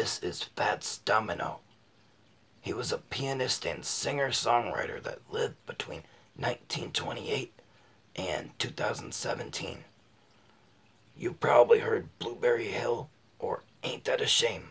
This is Fats Domino. He was a pianist and singer-songwriter that lived between 1928 and 2017. You probably heard Blueberry Hill or Ain't That a Shame.